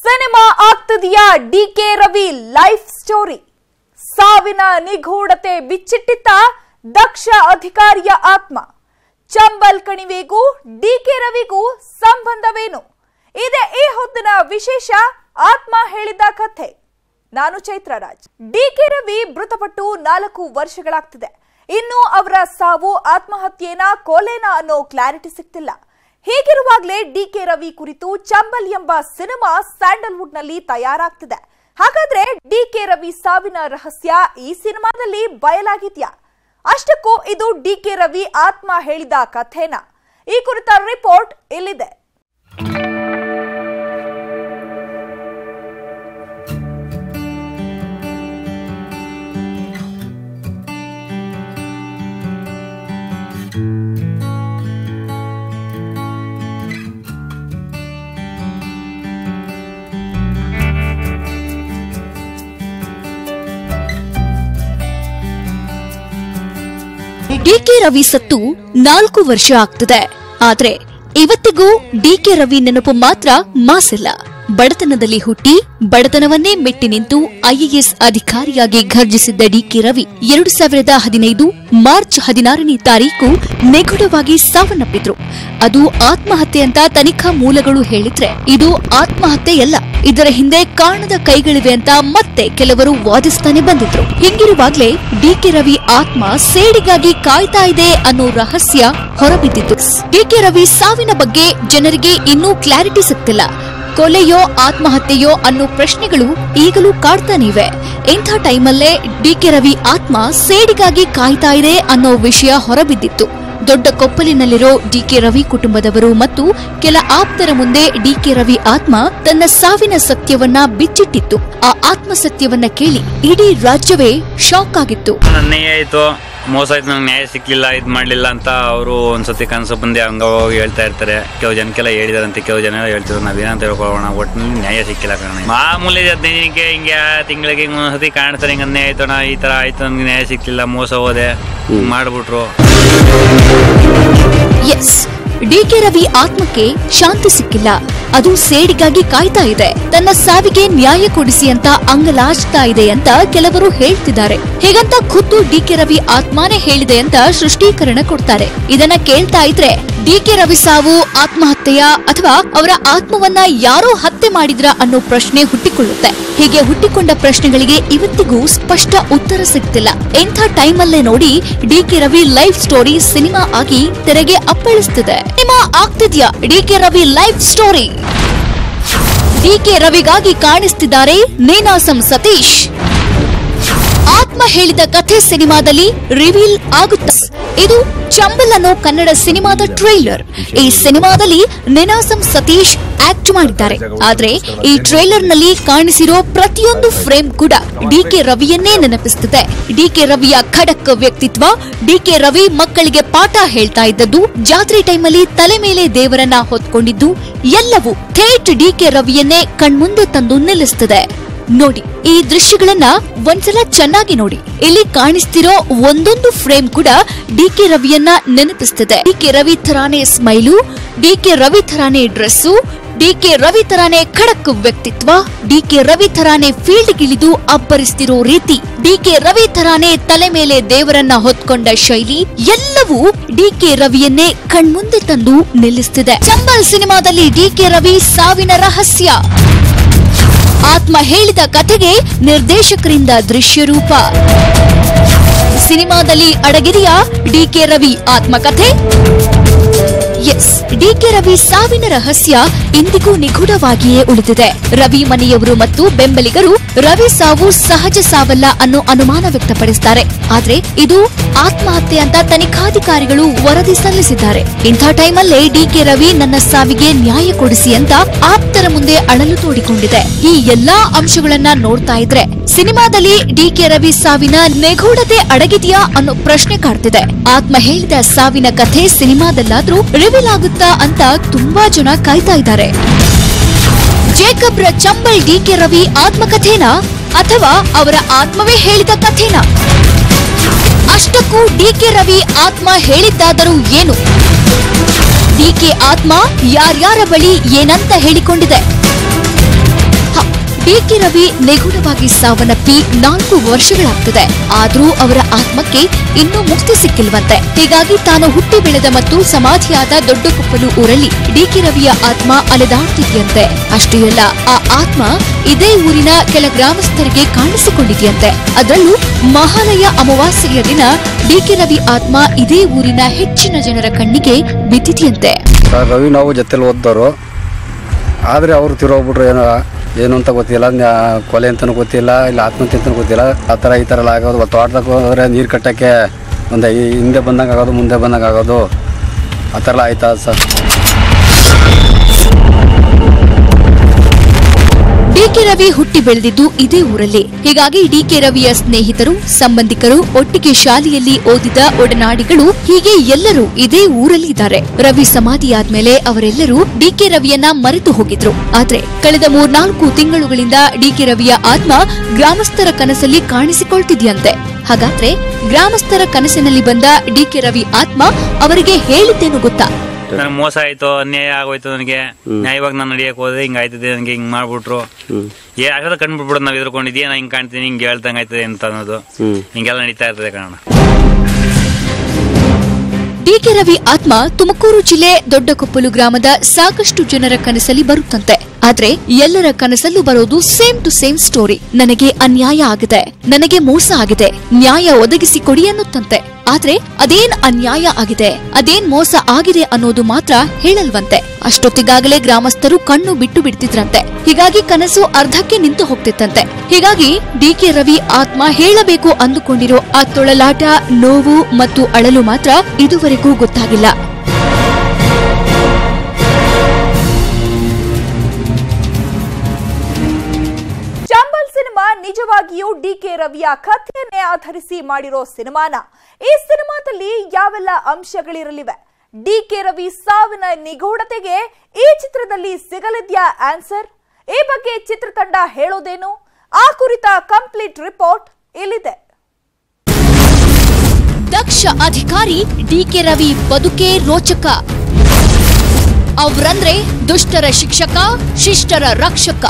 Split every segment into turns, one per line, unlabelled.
Cinema ಆಗ್ತದೆಯಾ? D K Ravi life story. ಸಾವಿನ ನಿಗೂಢತೆ ಬಿಚ್ಚಿಟ್ಟಿದ್ದ ದಕ್ಷ ಅಧಿಕಾರಿಯ ಆತ್ಮ. ಚಂಬಲ್ ಕಣಿವೆಗೂ ಡಿ ಕೆ ರವಿಗೂ ಸಂಬಂಧವೇನು? ಇದೆ ಈ ಹೊತ್ತಿನ ವಿಶೇಷ ಆತ್ಮ ಹೇಳಿದ ಕಥೆ. ನಾನು ಚೈತ್ರರಾಜ್. ಡಿ ಕೆ ರವಿ ಮೃತಪಟ್ಟು ನಾಲ್ಕು ವರ್ಷಗಳಾಗ್ತಿದೆ. ಇನ್ನು ಅವರ ಸಾವು, ಆತ್ಮಹತ್ಯೆನಾ ಕೊಲೆನಾ ಅನ್ನೋ ಕ್ಲಾರಿಟಿ ಸಿಗ್ತಿಲ್ಲ. ಹೀಗಿರುವಾಗಲೇ ಡಿ ಕೆ ರವಿ ಕುರಿತು ಚಂಬಲ್ ಎಂಬ ಸಿನಿಮಾ ಸ್ಯಾಂಡಲ್ವುಡ್ನಲ್ಲಿ ತಯಾರಾಗ್ತಿದೆ. ಹಾಗಾದ್ರೆ ಡಿ ಕೆ ರವಿ ಸಾವಿನ ರಹಸ್ಯ ಈ ಸಿನಿಮಾದಲ್ಲಿ ಬಯಲಾಗಿದ್ಯಾ? ಅಷ್ಟಕ್ಕೂ ಇದು ಡಿ ಕೆ ರವಿ ಆತ್ಮ ಹೇಳಿದ ಕಥೆನಾ. ಈ ಕುರಿತ ರಿಪೋರ್ಟ್ ಇಲ್ಲಿದೆ.
ಡಿಕೆ ರವಿ ಸತ್ತು ನಾಲ್ಕು ವರ್ಷ ಆಗ್ತಿದೆ. ಆದ್ರೆ ಇವತ್ತಿಗೂ ಡಿಕೆ ರವಿ ನೆನಪು ಮಾತ್ರ ಮಾಸಿಲ್ಲ. ಬಡತನದಲ್ಲಿ ಹುಟ್ಟಿ ಬಡತನವನ್ನೇ ಮೆಟ್ಟಿ ನಿಂತು ಐಎಎಸ್ ಅಧಿಕಾರಿಯಾಗಿ ಘರ್ಜಿಸಿದ್ದ ಡಿಕೆ ರವಿ ಎರಡು ಸಾವಿರದ ಹದಿನೈದು ಮಾರ್ಚ್ ಹದಿನಾರನೇ ತಾರೀಕು ನಿಗೂಢವಾಗಿ ಸಾವನ್ನಪ್ಪಿದ್ರು. ಅದು ಆತ್ಮಹತ್ಯೆ ಅಂತ ತನಿಖಾ ಮೂಲಗಳು ಹೇಳಿದ್ರೆ ಇದು ಆತ್ಮಹತ್ಯೆಯಲ್ಲ ಇದರ ಹಿಂದೆ ಕಾಣದ ಕೈಗಳಿವೆ ಅಂತ ಮತ್ತೆ ಕೆಲವರು ವಾದಿಸ್ತಾನೆ ಬಂದಿದ್ರು. ಹಿಂಗಿರುವಾಗ್ಲೇ ಡಿಕೆ ರವಿ ಆತ್ಮ ಸೇಡಿಗಾಗಿ ಕಾಯ್ತಾ ಇದೆ ಅನ್ನೋ ರಹಸ್ಯ ಹೊರಬಿದ್ದಿತ್ತು. ಡಿಕೆ ರವಿ ಸಾವಿನ ಬಗ್ಗೆ ಜನರಿಗೆ ಇನ್ನೂ ಕ್ಲಾರಿಟಿ ಸಿಗ್ತಿಲ್ಲ. ಕೊಲೆಯೋ ಆತ್ಮಹತ್ಯೆಯೋ ಅನ್ನೋ ಪ್ರಶ್ನೆಗಳು ಈಗಲೂ ಕಾಡ್ತಾನೆ ಇವೆ ಇಂಥ ಟೈಮಲ್ಲೇ ಡಿಕೆ ರವಿ ಆತ್ಮ ಸೇಡಿಗಾಗಿ ಕಾಯ್ತಾ ಇದೆ ಅನ್ನೋ ವಿಷಯ ಹೊರಬಿದ್ದಿತ್ತು. ದೊಡ್ಡ ಕೊಪ್ಪಲಿನಲ್ಲಿರೋ ಡಿಕೆ ರವಿ ಕುಟುಂಬದವರು ಮತ್ತು ಕೆಲ ಆಪ್ತರ ಮುಂದೆ ಡಿಕೆ ರವಿ ಆತ್ಮ ತನ್ನ ಸಾವಿನ ಸತ್ಯವನ್ನ ಬಿಚ್ಚಿಟ್ಟಿತ್ತು. ಆ ಆತ್ಮ ಸತ್ಯವನ್ನ ಕೇಳಿ ಇಡೀ ರಾಜ್ಯವೇ ಶಾಕ್ ಆಗಿತ್ತು.
ಮೋಸ ಆಯ್ತು, ನಂಗೆ ನ್ಯಾಯ ಸಿಕ್ಕಲಿಲ್ಲ ಇದು ಮಾಡಲಿಲ್ಲ ಅಂತ ಅವರು ಒಂದ್ಸತಿ ಕನಸು ಬಂದು ಹಂಗ ಹೋಗಿ ಹೇಳ್ತಾ ಇರ್ತಾರೆ. ಕೆಲವು ಜನಕ್ಕೆಲ್ಲ ಹೇಳಿದಾರಂತೆ, ಕೆಲವು ಜನ ಹೇಳ್ತಿದ್ರು, ನಾವೇನಂತ ಹೇಳ್ಕೊಳ್ಳೋಣ ಒಟ್ಟಿನಲ್ಲಿ ನ್ಯಾಯ ಸಿಕ್ಕಿಲ್ಲ ಕಣ ಮಾಮೂಲಿ ಹದಿನೈದಕ್ಕೆ ಹಿಂಗೆ ತಿಂಗಳಿಗೆ ಹಿಂಗೆ ಒಂದ್ಸತಿ ಕಾಣ್ತಾರೆ, ಹಿಂಗೆ ಅನ್ಯಾಯ ಆಯ್ತೋಣ ಈ ಥರ ಆಯ್ತು ನನಗೆ ನ್ಯಾಯ ಸಿಕ್ಲಿಲ್ಲ, ಮೋಸ ಹೋದೆ ಮಾಡಿಬಿಟ್ರು.
ಡಿಕೆ ರವಿ ಆತ್ಮಕ್ಕೆ ಶಾಂತಿ ಸಿಕ್ಕಿಲ್ಲ. ಅದು ಸೇಡಿಗಾಗಿ ಕಾಯ್ತಾ ಇದೆ. ತನ್ನ ಸಾವಿಗೆ ನ್ಯಾಯ ಕೊಡಿಸಿ ಅಂತ ಅಂಗಲಾಚ್ತಾ ಇದೆ ಅಂತ ಕೆಲವರು ಹೇಳ್ತಿದ್ದಾರೆ. ಹೀಗಂತ ಖುದ್ದು ಡಿಕೆ ರವಿ ಆತ್ಮಾನೇ ಹೇಳಿದೆ ಅಂತ ಸೃಷ್ಟೀಕರಣ ಕೊಡ್ತಾರೆ. ಇದನ್ನ ಕೇಳ್ತಾ ಇದ್ರೆ ಡಿಕೆ ರವಿ ಸಾವು ಆತ್ಮಹತ್ಯೆಯ ಅಥವಾ ಅವರ ಆತ್ಮವನ್ನ ಯಾರೋ ಹತ್ಯೆ ಮಾಡಿದ್ರ ಅನ್ನೋ ಪ್ರಶ್ನೆ ಹುಟ್ಟಿಕೊಳ್ಳುತ್ತೆ. ಹೀಗೆ ಹುಟ್ಟಿಕೊಂಡ ಪ್ರಶ್ನೆಗಳಿಗೆ ಇವತ್ತಿಗೂ ಸ್ಪಷ್ಟ ಉತ್ತರ ಸಿಗ್ತಿಲ್ಲ. ಎಂಥ ಟೈಮಲ್ಲೇ ನೋಡಿ D K Ravi life story cinema ಆಗಿ ತೆರೆಗೆ ಅಪ್ಪಳಿಸ್ತಿದೆ. ಸಿನಿಮಾ ಆಗ್ತಿದ್ಯಾ? D K Ravi life story. D K ರವಿಗಾಗಿ ಕಾಣಿಸ್ತಿದ್ದಾರೆ ನೀನಾಸಂ ಸತೀಶ್. ಹೇಳಿದ ಕಥೆ ಸಿನಿಮಾದಲ್ಲಿ ರಿವೀಲ್ ಆಗುತ್ತ? ಇದು ಚಂಬಲ್ ಅನ್ನೋ ಕನ್ನಡ ಸಿನಿಮಾದ ಟ್ರೈಲರ್. ಈ ಸಿನಿಮಾದಲ್ಲಿ ನಿನಾಸಂ ಸತೀಶ್ ಆಕ್ಟ್ ಮಾಡಿದ್ದಾರೆ. ಆದ್ರೆ ಈ ಟ್ರೈಲರ್ನಲ್ಲಿ ಕಾಣಿಸಿರೋ ಪ್ರತಿಯೊಂದು ಫ್ರೇಮ್ ಕೂಡ ಡಿ ಕೆ ರವಿಯನ್ನೇ ನೆನಪಿಸ್ತಿದೆ ಡಿ ಕೆ ರವಿಯ ಖಡಕ್ ವ್ಯಕ್ತಿತ್ವ, ಡಿ ಕೆ ರವಿ ಮಕ್ಕಳಿಗೆ ಪಾಠ ಹೇಳ್ತಾ ಇದ್ದದ್ದು, ಜಾತ್ರೆ ಟೈಮಲ್ಲಿ ತಲೆ ಮೇಲೆ ದೇವರನ್ನ ಹೊತ್ಕೊಂಡಿದ್ದು, ಎಲ್ಲವೂ ಥೇಟ್ ಡಿಕೆ ರವಿಯನ್ನೇ ಕಣ್ಮುಂದೆ ತಂದು ನಿಲ್ಲಿಸುತ್ತದೆ ನೋಡಿ, ಈ ದೃಶ್ಯಗಳನ್ನ ಒಂದ್ಸಲ ಚೆನ್ನಾಗಿ ನೋಡಿ. ಇಲ್ಲಿ ಕಾಣಿಸ್ತಿರೋ ಒಂದೊಂದು ಫ್ರೇಮ್ ಕೂಡ ಡಿ ಕೆ ರವಿಯನ್ನ ನೆನಪಿಸ್ತದೆ. ಡಿಕೆ ರವಿ ತರಾನೇ ಸ್ಮೈಲು, ಡಿ ಕೆ ರವಿ ತರಾನೇ ಡ್ರೆಸ್ಸು, ಡಿ ಕೆ ರವಿ ತರಾನೇ ಖಡಕ್ ವ್ಯಕ್ತಿತ್ವ, ಡಿ ಕೆ ರವಿ ತರಾನೇ ಫೀಲ್ಡ್ ಗಿಳಿದು ಅಬ್ಬರಿಸ್ತಿರೋ ರೀತಿ ಡಿಕೆ ರವಿ ತರಾನೇ ತಲೆ ಮೇಲೆ ದೇವರನ್ನ ಹೊತ್ಕೊಂಡ ಶೈಲಿ, ಎಲ್ಲವೂ ಡಿ ಕೆ ರವಿಯನ್ನೇ ಕಣ್ಮುಂದೆ ತಂದು ನಿಲ್ಲಿಸ್ತಿದೆ. ಚಂಬಲ್ ಸಿನಿಮಾದಲ್ಲಿ ಡಿ ಕೆ ರವಿ ಸಾವಿನ ರಹಸ್ಯ. ಆತ್ಮ ಹೇಳಿದ ಕಥೆಗೆ ನಿರ್ದೇಶಕರಿಂದ ದೃಶ್ಯರೂಪ. ಸಿನಿಮಾದಲ್ಲಿ ಅಡಗಿರಿಯ ಡಿಕೆ ರವಿ ಆತ್ಮಕಥೆ? ಎಸ್, ಡಿಕೆ ರವಿ ಸಾವಿನ ರಹಸ್ಯ ಇಂದಿಗೂ ನಿಗೂಢವಾಗಿಯೇ ಉಳಿದಿದೆ. ರವಿ ಮನೆಯವರು ಮತ್ತು ಬೆಂಬಲಿಗರು ರವಿ ಸಾವು ಸಹಜ ಸಾವಲ್ಲ ಅನ್ನೋ ಅನುಮಾನ ವ್ಯಕ್ತಪಡಿಸುತ್ತಾರೆ ಆದ್ರೆ ಇದು ಆತ್ಮಹತ್ಯೆ ಅಂತ ತನಿಖಾಧಿಕಾರಿಗಳು ವರದಿ ಸಲ್ಲಿಸಿದ್ದಾರೆ. ಇಂಥ ಟೈಮಲ್ಲೇ ಡಿಕೆ ರವಿ ನನ್ನ ಸಾವಿಗೆ ನ್ಯಾಯ ಕೊಡಿಸಿ ಅಂತ ಆಪ್ತರ ಮುಂದೆ ಅಳಲು ತೋಡಿಕೊಂಡಿದೆ. ಈ ಎಲ್ಲಾ ಅಂಶಗಳನ್ನ ನೋಡ್ತಾ ಇದ್ರೆ ಸಿನಿಮಾದಲ್ಲಿ ಡಿಕೆ ರವಿ ಸಾವಿನ ನಿಗೂಢತೆ ಅಡಗಿದೆಯಾ ಅನ್ನೋ ಪ್ರಶ್ನೆ ಕಾಡ್ತಿದೆ. ಆತ್ಮ ಸಾವಿನ ಕಥೆ ಸಿನಿಮಾದಲ್ಲಾದ್ರೂ ರಿವೀಲ್ ಅಂತ ತುಂಬಾ ಜನ ಕಾಯ್ತಾ ಇದ್ದಾರೆ. ಜೇಕಬ್ರ ಚಂಬಲ್ ಡಿ ಕೆ ರವಿ ಆತ್ಮಕಥೇನ ಅಥವಾ ಅವರ ಆತ್ಮವೇ ಹೇಳಿದ ಕಥೇನ? ಅಷ್ಟಕ್ಕೂ ಡಿ ಕೆ ರವಿ ಆತ್ಮ ಹೇಳಿದ್ದಾದರೂ ಏನು? ಡಿ ಕೆ ಆತ್ಮ ಯಾರ್ಯಾರ ಬಳಿ ಏನಂತ ಹೇಳಿಕೊಂಡಿದೆ? ಡಿಕೆ ರವಿ ನಿಗೂಢವಾಗಿ ಸಾವನ್ನಪ್ಪಿ ನಾಲ್ಕು ವರ್ಷಗಳಾಗ್ತದೆ? ಆದರೂ ಅವರ ಆತ್ಮಕ್ಕೆ ಇನ್ನೂ ಮುಕ್ತಿ ಸಿಕ್ಕಿಲ್ವಂತೆ. ಹೀಗಾಗಿ ತಾನು ಹುಟ್ಟಿ ಬೆಳೆದ ಮತ್ತು ಸಮಾಧಿಯಾದ ದೊಡ್ಡಕೊಪ್ಪಲು ಊರಲ್ಲಿ ಡಿಕೆ ರವಿಯ ಆತ್ಮ ಅಲೆದಾಡ್ತಿದೆಯಂತೆ. ಅಷ್ಟೇ ಅಲ್ಲ, ಆ ಆತ್ಮ ಇದೇ ಊರಿನ ಕೆಲ ಗ್ರಾಮಸ್ಥರಿಗೆ ಕಾಣಿಸಿಕೊಂಡಿದೆಯಂತೆ. ಅದರಲ್ಲೂ ಮಹಾಲಯ ಅಮಾವಾಸ್ಯೆಯ ದಿನ ಡಿಕೆ ರವಿ ಆತ್ಮ ಇದೇ ಊರಿನ ಹೆಚ್ಚಿನ ಜನರ ಕಣ್ಣಿಗೆ ಬಿದ್ದಿದೆಯಂತೆ.
ರವಿ ನಾವು ಜೊತೆಲಿ ಓದ್ದವರು. ಆದ್ರೆ ಅವರು ತಿರೋಗ್ಬಿಟ್ರು ಏನೋ ಏನು ಅಂತ ಗೊತ್ತಿಲ್ಲ ಕೊಲೆ ಅಂತಲೂ ಗೊತ್ತಿಲ್ಲ, ಇಲ್ಲ ಆತ್ಮಹತ್ಯೆ ಅಂತಲೂ ಗೊತ್ತಿಲ್ಲ. ಆ ಥರ ಈ ಥರ ಎಲ್ಲ ಆಗೋದು. ತೋಟದಾಗ ಹೋದ್ರೆ ನೀರು ಕಟ್ಟೋಕ್ಕೆ ಒಂದು ಹಿಂದೆ ಬಂದಂಗೆ ಆಗೋದು, ಮುಂದೆ ಬಂದಂಗೆ ಆಗೋದು. ಆ ಥರ ಎಲ್ಲ ಆಯ್ತಾ ಸರ್?
ಡಿಕೆ ರವಿ ಹುಟ್ಟಿ ಬೆಳೆದಿದ್ದು ಇದೇ ಊರಲ್ಲಿ. ಹೀಗಾಗಿ ಡಿಕೆ ರವಿಯ ಸ್ನೇಹಿತರು, ಸಂಬಂಧಿಕರು, ಒಟ್ಟಿಗೆ ಶಾಲೆಯಲ್ಲಿ ಓದಿದ ಒಡನಾಡಿಗಳು, ಹೀಗೆ ಎಲ್ಲರೂ ಇದೇ ಊರಲ್ಲಿ ಇದ್ದಾರೆ ರವಿ ಸಮಾಧಿಯಾದ್ಮೇಲೆ ಅವರೆಲ್ಲರೂ ಡಿಕೆ ರವಿಯನ್ನ ಮರೆತು ಹೋಗಿದ್ರು. ಆದ್ರೆ ಕಳೆದ ಮೂರ್ನಾಲ್ಕು ತಿಂಗಳುಗಳಿಂದ ಡಿಕೆ ರವಿಯ ಆತ್ಮ ಗ್ರಾಮಸ್ಥರ ಕನಸಲ್ಲಿ ಕಾಣಿಸಿಕೊಳ್ತಿದೆಯಂತೆ. ಹಾಗಾದ್ರೆ ಗ್ರಾಮಸ್ಥರ ಕನಸಿನಲ್ಲಿ ಬಂದ ಡಿಕೆ ರವಿ ಆತ್ಮ ಅವರಿಗೆ ಹೇಳಿದ್ದೇನು ಗೊತ್ತಾ?
ನನಗೆ ಮೋಸ ಆಯ್ತು ಅನ್ಯಾಯ ಆಗೋಯ್ತು ನನಗೆ. ನ್ಯಾಯವಾಗಿ ನಾನು ನಡಿಯಕ್ ಹೋದ್ರೆ ಹಿಂಗ್ ಆಯ್ತದೆ ನನಗೆ ಹಿಂಗ್ ಮಾಡ್ಬಿಟ್ರು. ಏ ಆಗದ ಕಂಡು ನಾವ್ ಎದ್ರಕೊಂಡಿದ್ಯಾ? ನಾ ಹಿಂಗ್ ಕಾಣ್ತೀನಿ ಹಿಂಗ್ ಹೇಳ್ದಂಗ್ ಆಯ್ತದೆ ಅಂತ ಅನ್ನೋದು. ಹಿಂಗೆಲ್ಲ ನಡೀತಾ ಇರ್ತದೆ ಕಾರಣ
ಡಿಕೆ ರವಿ ಆತ್ಮ ತುಮಕೂರು ಜಿಲ್ಲೆ ದೊಡ್ಡಕೊಪ್ಪಲು ಗ್ರಾಮದ ಸಾಕಷ್ಟು ಜನರ ಕನಸಲ್ಲಿ ಬರುತ್ತಂತೆ. ಆದ್ರೆ ಎಲ್ಲರ ಕನಸಲ್ಲೂ ಬರೋದು ಸೇಮ್ ಟು ಸೇಮ್ ಸ್ಟೋರಿ. ನನಗೆ ಅನ್ಯಾಯ ಆಗಿದೆ. ನನಗೆ ಮೋಸ ಆಗಿದೆ. ನ್ಯಾಯ ಒದಗಿಸಿ ಕೊಡಿ ಅನ್ನುತ್ತಂತೆ. ಆದ್ರೆ ಅದೇನ್ ಅನ್ಯಾಯ ಆಗಿದೆ? ಅದೇನ್ ಮೋಸ ಆಗಿದೆ ಅನ್ನೋದು ಮಾತ್ರ ಹೇಳಲ್ವಂತೆ. ಅಷ್ಟೊತ್ತಿಗಾಗಲೇ ಗ್ರಾಮಸ್ಥರು ಕಣ್ಣು ಬಿಟ್ಟು ಬಿಡ್ತಿದ್ರಂತೆ. ಹೀಗಾಗಿ ಕನಸು ಅರ್ಧಕ್ಕೆ ನಿಂತು ಹೋಗ್ತಿತ್ತಂತೆ. ಹೀಗಾಗಿ ಡಿಕೆ ರವಿ ಆತ್ಮ ಹೇಳಬೇಕು ಅಂದುಕೊಂಡಿರೋ ಆ ತೊಳಲಾಟ, ನೋವು ಮತ್ತು ಅಳಲು ಮಾತ್ರ ಇದುವರೆಗೂ ಗೊತ್ತಾಗಿಲ್ಲ.
ಸಿನಿಮಾ ನಿಜವಾಗಿಯೂ ಡಿ ಕೆ ರವಿಯ ಕಥೆಯನ್ನೇ ಆಧರಿಸಿ ಮಾಡಿರೋ ಸಿನಿಮಾನ. ಈ ಸಿನಿಮಾದಲ್ಲಿ ಯಾವೆಲ್ಲ ಅಂಶಗಳಿರಲಿವೆ? ಡಿ ಕೆ ರವಿ ಸಾವಿನ ನಿಗೂಢತೆಗೆ ಈ ಚಿತ್ರದಲ್ಲಿ ಸಿಗಲಿದೆಯಾ ಆನ್ಸರ್? ಈ ಬಗ್ಗೆ ಚಿತ್ರತಂಡ ಹೇಳೋದೇನು? ಆ ಕುರಿತ ಕಂಪ್ಲೀಟ್ ರಿಪೋರ್ಟ್ ಇಲ್ಲಿದೆ.
ದಕ್ಷ ಅಧಿಕಾರಿ ಡಿ ಕೆ ರವಿ ಬದುಕೆ ರೋಚಕ. ಅವರಂದ್ರೆ ದುಷ್ಟರ ಶಿಕ್ಷಕ, ಶಿಷ್ಟರ ರಕ್ಷಕ.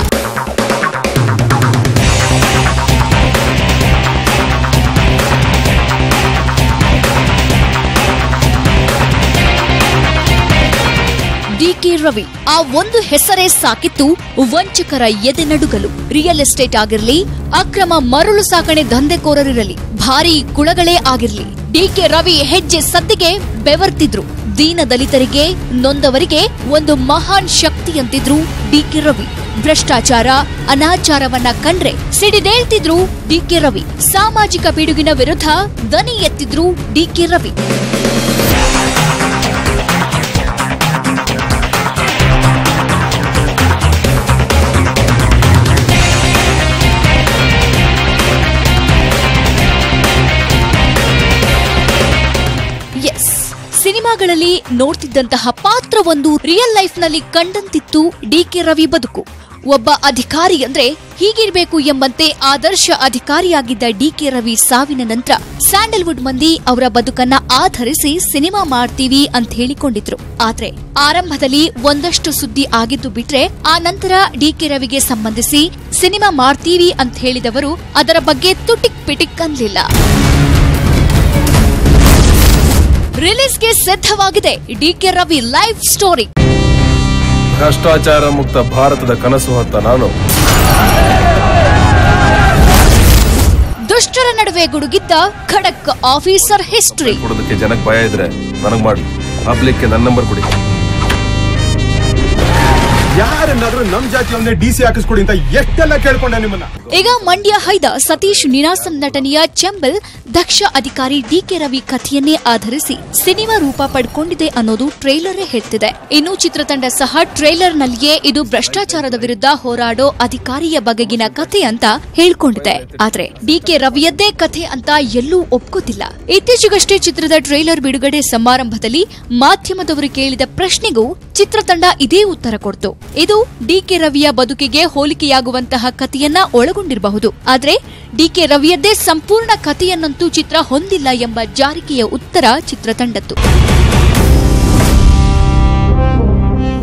ಡಿಕೆ ರವಿ ಆ ಒಂದು ಹೆಸರೇ ಸಾಕಿತ್ತು ವಂಚಕರ ಎದೆ ನಡುಗಲು ರಿಯಲ್ ಎಸ್ಟೇಟ್ ಆಗಿರಲಿ, ಅಕ್ರಮ ಮರಳು ಸಾಗಣೆ ದಂಧೆಕೋರರಿರಲಿ, ಭಾರೀ ಕುಳಗಳೇ ಆಗಿರಲಿ. ಡಿಕೆ ರವಿ ಹೆಜ್ಜೆ ಸದ್ದಿಗೆ ಬೆವರ್ತಿದ್ರು. ದೀನ ದಲಿತರಿಗೆ ನೊಂದವರಿಗೆ ಒಂದು ಮಹಾನ್ ಶಕ್ತಿಯಂತಿದ್ರು ಡಿಕೆ ರವಿ. ಭ್ರಷ್ಟಾಚಾರ, ಅನಾಚಾರವನ್ನ ಕಂಡ್ರೆ ಸಿಡಿದೇಳ್ತಿದ್ರು ಡಿಕೆ ರವಿ. ಸಾಮಾಜಿಕ ಪಿಡುಗಿನ ವಿರುದ್ಧ ದನಿ ಎತ್ತಿದ್ರು ಡಿಕೆ ರವಿ. ಸಿನಿಮಾಗಳಲ್ಲಿ ನೋಡ್ತಿದ್ದಂತಹ ಪಾತ್ರವೊಂದು ರಿಯಲ್ ಲೈಫ್ನಲ್ಲಿ ಕಂಡಂತಿತ್ತು ಡಿಕೆ ರವಿ ಬದುಕು. ಒಬ್ಬ ಅಧಿಕಾರಿ ಅಂದ್ರೆ ಹೀಗಿರ್ಬೇಕು ಎಂಬಂತೆ ಆದರ್ಶ ಅಧಿಕಾರಿಯಾಗಿದ್ದ ಡಿಕೆ ರವಿ ಸಾವಿನ ನಂತರ ಸ್ಯಾಂಡಲ್ವುಡ್ ಮಂದಿ ಅವರ ಬದುಕನ್ನ ಆಧರಿಸಿ ಸಿನಿಮಾ ಮಾಡ್ತೀವಿ ಅಂತ ಹೇಳಿಕೊಂಡಿದ್ರು. ಆದ್ರೆ ಆರಂಭದಲ್ಲಿ ಒಂದಷ್ಟು ಸುದ್ದಿ ಆಗಿದ್ದು ಬಿಟ್ರೆ ಆ ನಂತರ ಡಿಕೆ ರವಿಗೆ ಸಂಬಂಧಿಸಿ ಸಿನಿಮಾ ಮಾಡ್ತೀವಿ ಅಂತ ಹೇಳಿದವರು ಅದರ ಬಗ್ಗೆ ತುಟಿಕ್ ಪಿಟಿಕ್ ಅನ್ಲಿಲ್ಲ ರಿಲೀಸ್ಗೆ ಸಿದ್ಧವಾಗಿದೆ. D K Ravi life story.
ಭ್ರಷ್ಟಾಚಾರ ಮುಕ್ತ ಭಾರತದ ಕನಸು ಹೊತ್ತ ನಾನು.
ದುಷ್ಟರ ನಡುವೆ ಗುಡುಗಿದ್ದ ಖಡಕ್ ಆಫೀಸರ್ ಹಿಸ್ಟ್ರಿ.
ಕೊಡೋದಕ್ಕೆ ಜನಕ್ಕೆ ಭಯ ಇದ್ರೆ ನನಗ್ ಮಾಡಿ ಪಬ್ಲಿಕ್ಗೆ ನನ್ನ ನಂಬರ್ ಕೊಡಿ.
ಡಿ
ಈಗ ಮಂಡ್ಯ ಹೈದ ಸತೀಶ್ ನಿರಾಸನ್ ನಟನೆಯ ಚೆಂಬಲ್ ದಕ್ಷ ಅಧಿಕಾರಿ ಡಿಕೆ ರವಿ ಕಥೆಯನ್ನೇ ಆಧರಿಸಿ ಸಿನಿಮಾ ರೂಪ ಪಡ್ಕೊಂಡಿದೆ ಅನ್ನೋದು ಟ್ರೈಲರೇ ಹೇಳ್ತಿದೆ. ಇನ್ನು ಚಿತ್ರತಂಡ ಸಹ ಟ್ರೈಲರ್ ನಲ್ಲಿಯೇ ಇದು ಭ್ರಷ್ಟಾಚಾರದ ವಿರುದ್ಧ ಹೋರಾಡೋ ಅಧಿಕಾರಿಯ ಬಗೆಗಿನ ಕಥೆ ಅಂತ ಹೇಳ್ಕೊಂಡಿದೆ. ಆದ್ರೆ ಡಿಕೆ ರವಿಯದ್ದೇ ಕಥೆ ಅಂತ ಎಲ್ಲೂ ಒಪ್ಕೋತಿಲ್ಲ. ಇತ್ತೀಚೆಗಷ್ಟೇ ಚಿತ್ರದ ಟ್ರೇಲರ್ ಬಿಡುಗಡೆ ಸಮಾರಂಭದಲ್ಲಿ ಮಾಧ್ಯಮದವರು ಕೇಳಿದ ಪ್ರಶ್ನೆಗೂ ಚಿತ್ರತಂಡ ಇದೇ ಉತ್ತರ ಕೊಡ್ತು. ಇದು ಡಿಕೆ ರವಿಯ ಬದುಕಿಗೆ ಹೋಲಿಕೆಯಾಗುವಂತಹ ಕಥೆಯನ್ನ ಒಳಗೊಂಡಿರಬಹುದು. ಆದರೆ ಡಿಕೆ ರವಿಯದ್ದೇ ಸಂಪೂರ್ಣ ಕಥೆಯನ್ನಂತೂ ಚಿತ್ರ ಹೊಂದಿಲ್ಲ ಎಂಬ ಜಾರಿಕೆಯ ಉತ್ತರ ಚಿತ್ರತಂಡದ್ದು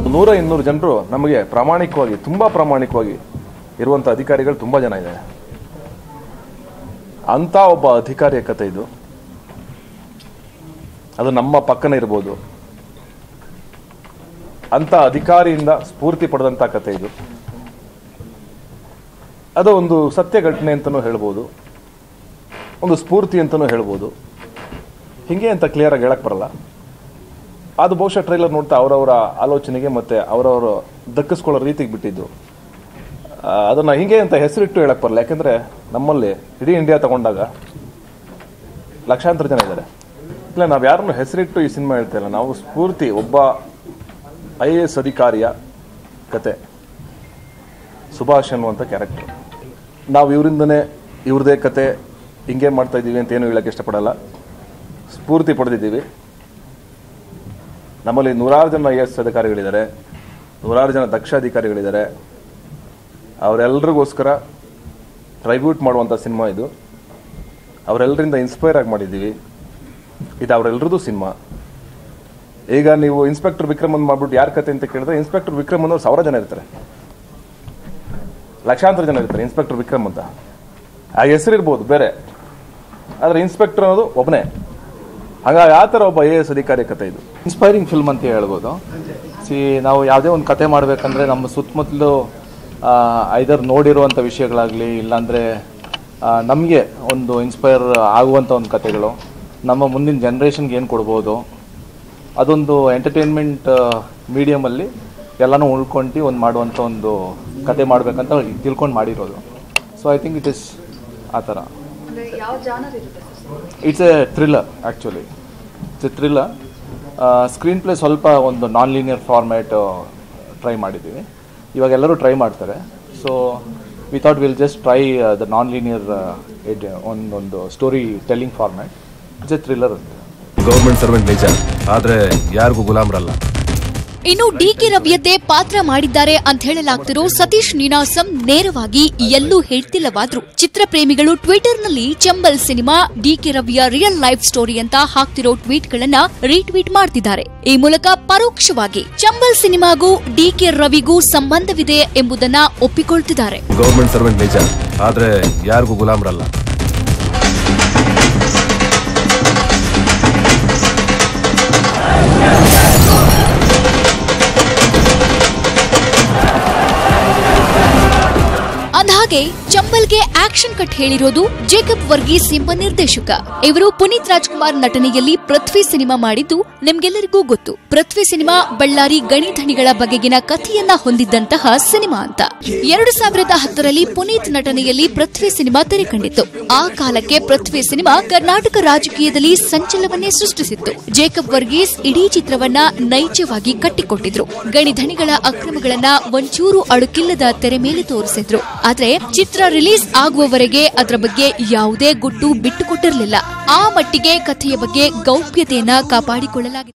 ನೂರ ಇನ್ನೂರು ಜನರು ನಮಗೆ ಪ್ರಾಮಾಣಿಕವಾಗಿ, ತುಂಬಾ ಪ್ರಾಮಾಣಿಕವಾಗಿ ಇರುವಂಥ ಅಧಿಕಾರಿಗಳು ತುಂಬಾ ಜನ ಇದ್ದಾರೆ. ಅಂತ ಒಬ್ಬ ಅಧಿಕಾರಿಯ ಕಥೆ ಇದು. ಅದು ನಮ್ಮ ಪಕ್ಕನೇ ಇರ್ಬೋದು. ಅಂಥ ಅಧಿಕಾರಿಯಿಂದ ಸ್ಫೂರ್ತಿ ಪಡೆದಂಥ ಕತೆ ಇದು. ಅದು ಒಂದು ಸತ್ಯ ಘಟನೆ ಅಂತಲೂ ಹೇಳ್ಬೋದು. ಒಂದು ಸ್ಫೂರ್ತಿ ಅಂತಲೂ ಹೇಳ್ಬೋದು. ಹಿಂಗೆ ಅಂತ ಕ್ಲಿಯರಾಗಿ ಹೇಳಕ್ಕೆ ಬರಲ್ಲ. ಅದು ಬಹುಶಃ ಟ್ರೈಲರ್ ನೋಡ್ತಾ ಅವರವರ ಆಲೋಚನೆಗೆ ಮತ್ತು ಅವರವರು ದಕ್ಕಿಸ್ಕೊಳ್ಳೋ ರೀತಿಗೆ ಬಿಟ್ಟಿದ್ದು. ಅದನ್ನ ಹಿಂಗೆ ಅಂತ ಹೆಸರಿಟ್ಟು ಹೇಳಕ್ ಬರಲ್ಲ. ಯಾಕಂದ್ರೆ ನಮ್ಮಲ್ಲಿ ಇಡೀ ಇಂಡಿಯಾ ತಗೊಂಡಾಗ ಲಕ್ಷಾಂತರ ಜನ ಇದ್ದಾರೆ. ಇಲ್ಲ, ನಾವು ಯಾರನ್ನು ಹೆಸರಿಟ್ಟು ಈ ಸಿನಿಮಾ ಹೇಳ್ತಾ ಇಲ್ಲ. ನಾವು ಸ್ಫೂರ್ತಿ, ಒಬ್ಬ ಐ ಎ ಎಸ್ ಅಧಿಕಾರಿಯ ಕತೆ. ಸುಭಾಷ್ ಅನ್ನುವಂಥ ಕ್ಯಾರೆಕ್ಟರ್ ನಾವು ಇವರಿಂದನೇ ಇವ್ರದೇ ಕತೆ, ಹಿಂಗೆ ಮಾಡ್ತಾ ಇದ್ದೀವಿ ಅಂತ ಏನು ಹೇಳಕ್ಕೆ ಇಷ್ಟಪಡಲ್ಲ. ಸ್ಫೂರ್ತಿ ಪಡೆದಿದ್ದೀವಿ. ನಮ್ಮಲ್ಲಿ ನೂರಾರು ಜನ ಐ ಎಸ್ ಅಧಿಕಾರಿಗಳಿದ್ದಾರೆ, ನೂರಾರು ಜನ ದಕ್ಷ ಅಧಿಕಾರಿಗಳಿದ್ದಾರೆ. ಅವರೆಲ್ಲರಿಗೋಸ್ಕರ ಟ್ರೈಬ್ಯೂಟ್ ಮಾಡುವಂಥ ಸಿನಿಮಾ ಇದು. ಅವರೆಲ್ಲರಿಂದ ಇನ್ಸ್ಪೈರ್ ಆಗಿ ಮಾಡಿದ್ದೀವಿ. ಇದು ಅವರೆಲ್ಲರದ್ದು ಸಿನಿಮಾ. ಈಗ ನೀವು ಇನ್ಸ್ಪೆಕ್ಟರ್ ವಿಕ್ರಮ್ ಅಂತ ಮಾಡ್ಬಿಟ್ಟು ಯಾರ ಕತೆ ಅಂತ ಕೇಳಿದ್ರೆ ಇನ್ಸ್ಪೆಕ್ಟರ್ ವಿಕ್ರಮ್ ಅನ್ನೋರು ಸಾವಿರ ಜನ ಇರ್ತಾರೆ. ಲಕ್ಷಾಂತರ ಜನ ಇರ್ತಾರೆ ಇನ್ಸ್ಪೆಕ್ಟರ್ ವಿಕ್ರಮ್ ಅಂತ. ಆ ಹೆಸರಿರ್ಬೋದು ಬೇರೆ. ಆದರೆ ಇನ್ಸ್ಪೆಕ್ಟರ್ ಅನ್ನೋದು ಒಬ್ಬನೇ ಹಾಗಾಗಿ ಆ ಥರ ಒಬ್ಬ ಐ ಎ ಎಸ್ ಅಧಿಕಾರಿ ಕತೆ ಇದು.
ಇನ್ಸ್ಪೈರಿಂಗ್ ಫಿಲ್ಮ್ ಅಂತ ಹೇಳ್ಬೋದು. ಸಿ, ನಾವು ಯಾವುದೇ ಒಂದು ಕತೆ ಮಾಡಬೇಕಂದ್ರೆ ನಮ್ಮ ಸುತ್ತಮುತ್ತಲು ಐದರ್ ನೋಡಿರುವಂಥ ವಿಷಯಗಳಾಗಲಿ, ಇಲ್ಲಾಂದರೆ ನಮಗೆ ಒಂದು ಇನ್ಸ್ಪೈರ್ ಆಗುವಂಥ ಒಂದು ಕತೆಗಳು. ನಮ್ಮ ಮುಂದಿನ ಜನ್ರೇಷನ್ಗೆ ಏನು ಕೊಡ್ಬೋದು? ಅದೊಂದು ಎಂಟರ್ಟೈನ್ಮೆಂಟ್ ಮೀಡಿಯಮಲ್ಲಿ ಎಲ್ಲನೂ ಉಳ್ಕೊಂಡು ಒಂದು ಮಾಡುವಂಥ ಒಂದು ಕತೆ ಮಾಡಬೇಕಂತ ತಿಳ್ಕೊಂಡು ಮಾಡಿರೋದು. So I think it is ಆ ಥರ. It's a thriller actually it's a thriller screenplay ಸ್ವಲ್ಪ ಒಂದು ನಾನ್ ಲೀನಿಯರ್ ಫಾರ್ಮ್ಯಾಟ್ ಟ್ರೈ ಮಾಡಿದ್ದೀವಿ. ಇವಾಗ ಎಲ್ಲರೂ ಟ್ರೈ ಮಾಡ್ತಾರೆ. So we thought will just try the non linear ಒಂದೊಂದು story telling format it's a thriller ಅಂತ.
ಗೌರ್ಮೆಂಟ್ ಸರ್ವೆಂಟ್ ನಿಜ ಆದ್ರೆ ಯಾರಿಗೂ ಗುಲಾಮ್ರಲ್ಲ.
ಇನ್ನು ಡಿಕೆ ರವಿಯದ್ದೇ ಪಾತ್ರ ಮಾಡಿದ್ದಾರೆ ಅಂತ ಹೇಳಲಾಗ್ತಿರೋ ಸತೀಶ್ ನೀನಾಸಂ ನೇರವಾಗಿ ಎಲ್ಲೂ ಹೇಳ್ತಿಲ್ಲವಾದ್ರೂ ಚಿತ್ರಪ್ರೇಮಿಗಳು ಟ್ವಿಟರ್ನಲ್ಲಿ ಚಂಬಲ್ ಸಿನಿಮಾ ಡಿ ಕೆ ರವಿಯ ರಿಯಲ್ ಲೈಫ್ ಸ್ಟೋರಿ ಅಂತ ಹಾಕ್ತಿರೋ ಟ್ವೀಟ್ಗಳನ್ನ ರೀಟ್ವೀಟ್ ಮಾಡ್ತಿದ್ದಾರೆ. ಈ ಮೂಲಕ ಪರೋಕ್ಷವಾಗಿ ಚಂಬಲ್ ಸಿನಿಮಾಗೂ ಡಿಕೆ ರವಿಗೂ ಸಂಬಂಧವಿದೆ ಎಂಬುದನ್ನ ಒಪ್ಪಿಕೊಳ್ತಿದ್ದಾರೆ.
ಗೌರ್ಮೆಂಟ್ ಸರ್ವೆಂಟ್ ನಿಜ ಆದ್ರೆ ಯಾರಿಗೂ ಗುಲಾಮ್ರಲ್ಲ.
Hoa trong ಚಂಬಲ್ಗೆ ಆಕ್ಷನ್ ಕಟ್ ಹೇಳಿರೋದು ಜೇಕಬ್ ವರ್ಗೀಸ್ ಎಂಬ ನಿರ್ದೇಶಕ. ಇವರು ಪುನೀತ್ ರಾಜ್ಕುಮಾರ್ ನಟನೆಯಲ್ಲಿ ಪೃಥ್ವಿ ಸಿನಿಮಾ ಮಾಡಿದ್ದು ನಿಮ್ಗೆಲ್ಲರಿಗೂ ಗೊತ್ತು. ಪೃಥ್ವಿ ಸಿನಿಮಾ ಬಳ್ಳಾರಿ ಗಣಿಧಣಿಗಳ ಬಗೆಗಿನ ಕಥೆಯನ್ನ ಹೊಂದಿದ್ದಂತಹ ಸಿನಿಮಾ ಅಂತ. ಎರಡು ಸಾವಿರದ ಹತ್ತರಲ್ಲಿ ಪುನೀತ್ ನಟನೆಯಲ್ಲಿ ಪೃಥ್ವಿ ಸಿನಿಮಾ ತೆರೆ ಕಂಡಿತ್ತು. ಆ ಕಾಲಕ್ಕೆ ಪೃಥ್ವಿ ಸಿನಿಮಾ ಕರ್ನಾಟಕ ರಾಜಕೀಯದಲ್ಲಿ ಸಂಚಲವನ್ನೇ ಸೃಷ್ಟಿಸಿತ್ತು. ಜೇಕಬ್ ವರ್ಗೀಸ್ ಇಡೀ ಚಿತ್ರವನ್ನ ನೈಜವಾಗಿ ಕಟ್ಟಿಕೊಟ್ಟಿದ್ರು. ಗಣಿಧಣಿಗಳ ಅಕ್ರಮಗಳನ್ನ ಒಂಚೂರು ಅಳುಕಿಲ್ಲದ ತೆರೆ ಮೇಲೆ ತೋರಿಸಿದ್ರು. ಆದ್ರೆ ಚಿತ್ರ ರಿಲೀಸ್ ಆಗುವವರೆಗೆ ಅದರ ಬಗ್ಗೆ ಯಾವುದೇ ಗುಟ್ಟು ಬಿಟ್ಟುಕೊಟ್ಟಿರಲಿಲ್ಲ. ಆ ಮಟ್ಟಿಗೆ ಕಥೆಯ ಬಗ್ಗೆ ಗೌಪ್ಯತೆಯನ್ನ ಕಾಪಾಡಿಕೊಳ್ಳಲಾಗಿದೆ.